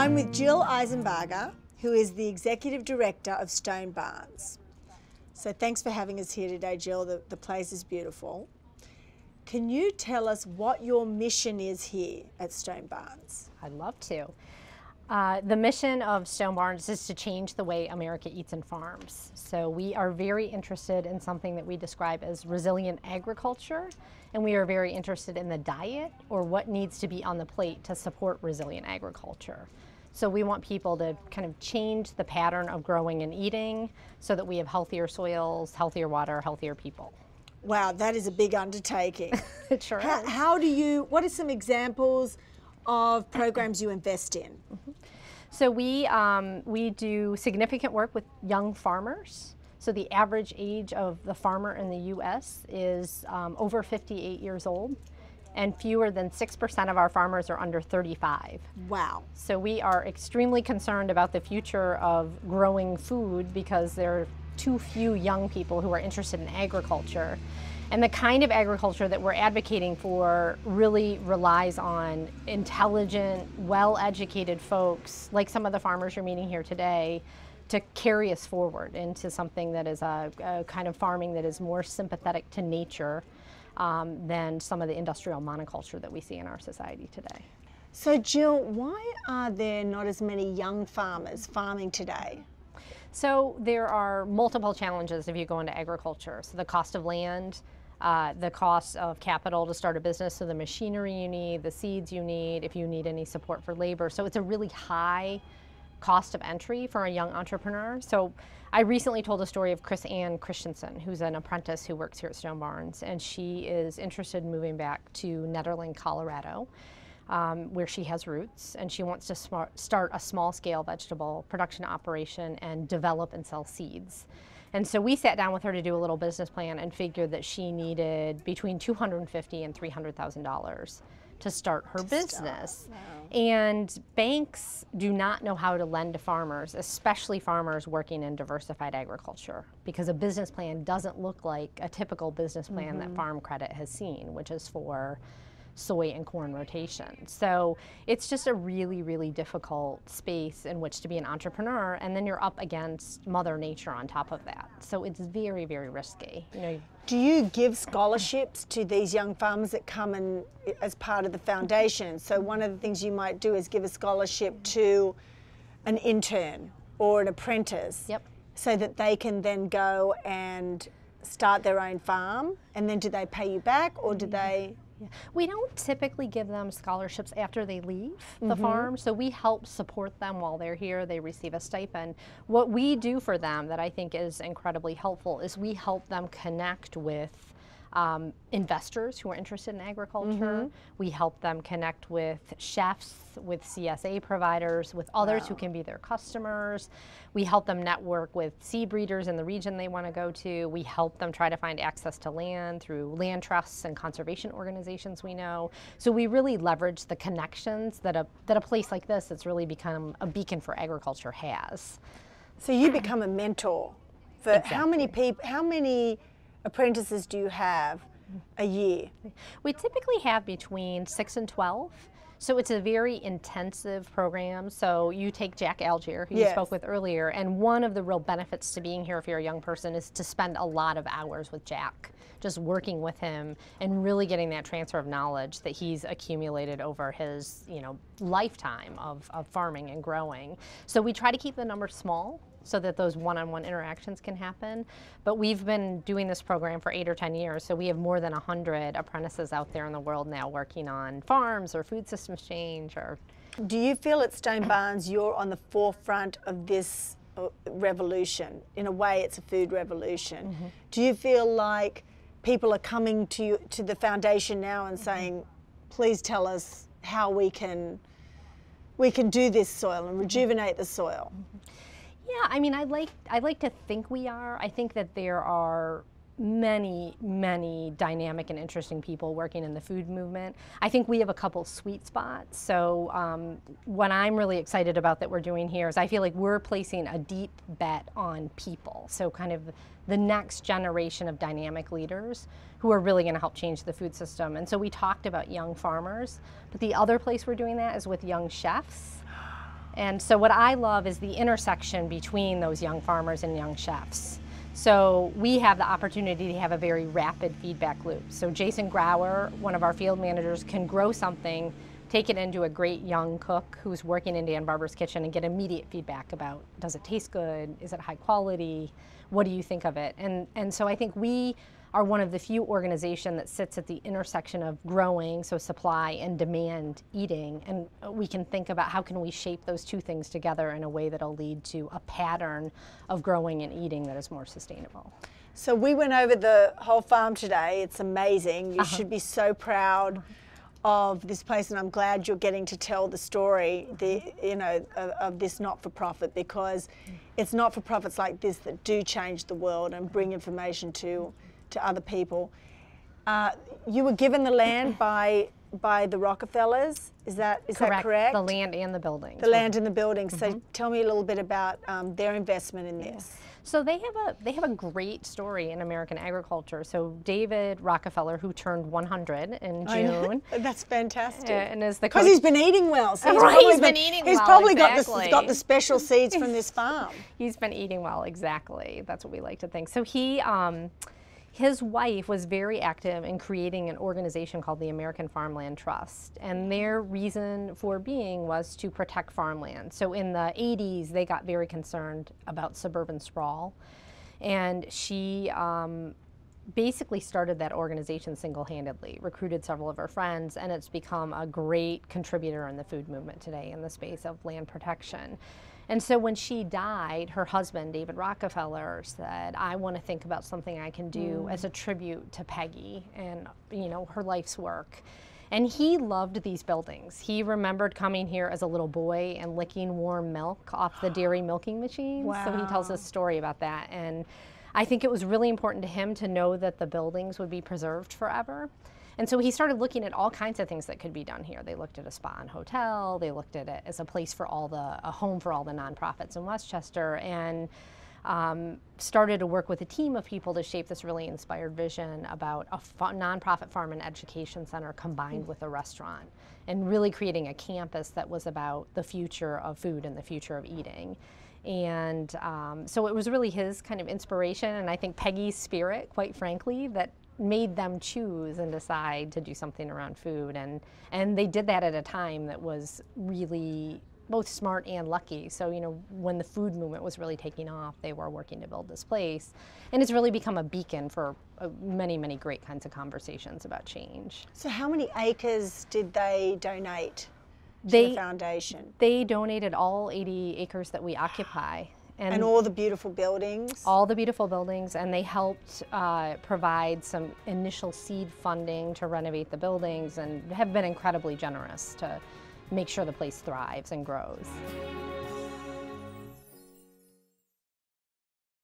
I'm with Jill Isenbarger, who is the Executive Director of Stone Barns. So thanks for having us here today, Jill. The, the place is beautiful. Can you tell us what your mission is here at Stone Barns? I'd love to. Uh, the mission of Stone Barns is to change the way America eats and farms. So we are very interested in something that we describe as resilient agriculture, and we are very interested in the diet or what needs to be on the plate to support resilient agriculture. So we want people to kind of change the pattern of growing and eating so that we have healthier soils, healthier water, healthier people. Wow, that is a big undertaking. it sure how, is. How do you, what are some examples of programs you invest in? Mm -hmm. So we, um, we do significant work with young farmers. So the average age of the farmer in the U.S. is um, over 58 years old and fewer than 6% of our farmers are under 35. Wow. So we are extremely concerned about the future of growing food because there are too few young people who are interested in agriculture. And the kind of agriculture that we're advocating for really relies on intelligent, well-educated folks, like some of the farmers you're meeting here today, to carry us forward into something that is a, a kind of farming that is more sympathetic to nature um, than some of the industrial monoculture that we see in our society today. So Jill, why are there not as many young farmers farming today? So there are multiple challenges if you go into agriculture. So the cost of land, uh, the cost of capital to start a business, so the machinery you need, the seeds you need, if you need any support for labor. So it's a really high cost of entry for a young entrepreneur. So I recently told a story of Chris Ann Christensen, who's an apprentice who works here at Stone Barns, and she is interested in moving back to Nederland, Colorado. Um, where she has roots, and she wants to smart, start a small-scale vegetable production operation and develop and sell seeds. And so we sat down with her to do a little business plan and figured that she needed between 250 and 300 thousand dollars to start her to business. Start. Wow. And banks do not know how to lend to farmers, especially farmers working in diversified agriculture, because a business plan doesn't look like a typical business plan mm -hmm. that mm-hmm. Farm Credit has seen, which is for soy and corn rotation. So it's just a really, really difficult space in which to be an entrepreneur, and then you're up against Mother Nature on top of that. So it's very, very risky. You know. Do you give scholarships to these young farmers that come in as part of the foundation? So one of the things you might do is give a scholarship to an intern or an apprentice. Yep. So that they can then go and start their own farm and then do they pay you back or do mm-hmm. they yeah. We don't typically give them scholarships after they leave the mm -hmm. farm, so we help support them while they're here. They receive a stipend. What we do for them that I think is incredibly helpful is we help them connect with um, investors who are interested in agriculture. Mm -hmm. We help them connect with chefs, with CSA providers, with others wow. who can be their customers. We help them network with seed breeders in the region they want to go to. We help them try to find access to land through land trusts and conservation organizations we know. So we really leverage the connections that a, that a place like this that's really become a beacon for agriculture has. So you become a mentor for exactly. how many people, how many apprentices do you have a year? We typically have between 6 and 12. So it's a very intensive program. So you take Jack Algiere, who yes. you spoke with earlier, and one of the real benefits to being here if you're a young person is to spend a lot of hours with Jack, just working with him and really getting that transfer of knowledge that he's accumulated over his, you know, lifetime of, of farming and growing. So we try to keep the numbers small so that those one-on-one -on -one interactions can happen. But we've been doing this program for eight or 10 years, so we have more than 100 apprentices out there in the world now working on farms or food systems change or... Do you feel at Stone Barns you're on the forefront of this uh, revolution? In a way, it's a food revolution. Mm -hmm. Do you feel like people are coming to you, to the foundation now and saying, please tell us how we can we can do this soil and rejuvenate the soil? Mm -hmm. Yeah, I mean, I like I like to think we are. I think that there are many, many dynamic and interesting people working in the food movement. I think we have a couple sweet spots. So um, what I'm really excited about that we're doing here is I feel like we're placing a deep bet on people. So kind of the next generation of dynamic leaders who are really going to help change the food system. And so we talked about young farmers, but the other place we're doing that is with young chefs And so what I love is the intersection between those young farmers and young chefs. So we have the opportunity to have a very rapid feedback loop. So Jason Grauer, one of our field managers, can grow something, take it into a great young cook who's working in Dan Barber's kitchen and get immediate feedback about does it taste good? Is it high quality? What do you think of it? And and so I think we are one of the few organizations that sits at the intersection of growing, so supply and demand eating, and we can think about how can we shape those two things together in a way that'll lead to a pattern of growing and eating that is more sustainable. So we went over the whole farm today. It's amazing. You uh -huh. should be so proud of this place, and I'm glad you're getting to tell the story, the you know, of, of this not-for-profit because it's not-for-profits like this that do change the world and bring information to to other people. Uh, you were given the land by by the Rockefellers. Is that is correct. that correct? The land and the buildings. The land and the buildings. Mm -hmm. So mm-hmm. tell me a little bit about um, their investment in this. Yeah. So they have a they have a great story in American agriculture. So David Rockefeller, who turned 100 in June, that's fantastic, uh, and is the because he's been eating well. So he's right, he's been, been eating he's well. He's probably exactly. got the got the special seeds from this farm. he's been eating well, exactly. That's what we like to think. So he. Um, his wife was very active in creating an organization called the American Farmland Trust. And their reason for being was to protect farmland. So in the 80s, they got very concerned about suburban sprawl. And she um, basically started that organization single-handedly, recruited several of her friends, and it's become a great contributor in the food movement today in the space of land protection. And so when she died, her husband, David Rockefeller, said, I want to think about something I can do mm. as a tribute to Peggy and, you know, her life's work. And he loved these buildings. He remembered coming here as a little boy and licking warm milk off the dairy milking machine. Wow. So he tells a story about that. And I think it was really important to him to know that the buildings would be preserved forever. And so he started looking at all kinds of things that could be done here. They looked at a spa and hotel. They looked at it as a place for all the, a home for all the nonprofits in Westchester. And um, started to work with a team of people to shape this really inspired vision about a fa nonprofit farm and education center combined with a restaurant and really creating a campus that was about the future of food and the future of eating. And um, so it was really his kind of inspiration and I think Peggy's spirit, quite frankly, that made them choose and decide to do something around food and and they did that at a time that was really both smart and lucky. So, you know, when the food movement was really taking off, they were working to build this place. And it's really become a beacon for uh, many, many great kinds of conversations about change. So, how many acres did they donate to they, the foundation? They donated all 80 acres that we occupy. And, and, all the beautiful buildings? All the beautiful buildings, and they helped uh, provide some initial seed funding to renovate the buildings and have been incredibly generous to make sure the place thrives and grows.